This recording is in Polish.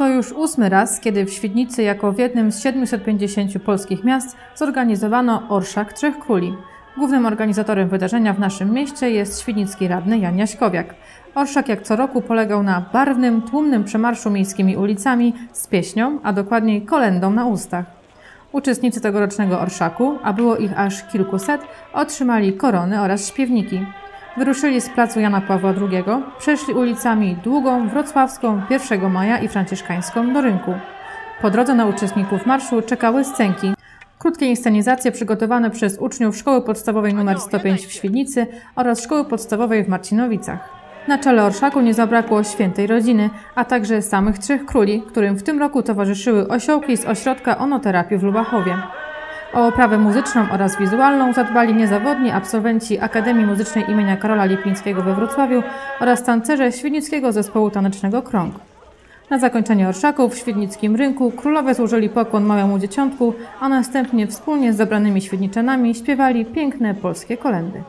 To już ósmy raz, kiedy w Świdnicy jako w jednym z 750 polskich miast zorganizowano Orszak Trzech Króli. Głównym organizatorem wydarzenia w naszym mieście jest świdnicki radny Jan Jaśkowiak. Orszak jak co roku polegał na barwnym, tłumnym przemarszu miejskimi ulicami z pieśnią, a dokładniej kolendą na ustach. Uczestnicy tegorocznego orszaku, a było ich aż kilkuset, otrzymali korony oraz śpiewniki. Wyruszyli z placu Jana Pawła II, przeszli ulicami Długą, Wrocławską, 1 Maja i Franciszkańską do rynku. Po drodze na uczestników marszu czekały scenki. Krótkie inscenizacje przygotowane przez uczniów Szkoły Podstawowej nr 105 w Świdnicy oraz Szkoły Podstawowej w Marcinowicach. Na czele orszaku nie zabrakło świętej rodziny, a także samych trzech króli, którym w tym roku towarzyszyły osiołki z ośrodka onoterapii w Lubachowie. O oprawę muzyczną oraz wizualną zadbali niezawodni absolwenci Akademii Muzycznej imienia Karola Lipińskiego we Wrocławiu oraz tancerze Świdnickiego Zespołu Tanecznego Krąg. Na zakończenie orszaku w Świdnickim Rynku królowie złożyli pokłon małemu dzieciątku, a następnie wspólnie z zabranymi świdniczanami śpiewali piękne polskie kolendy.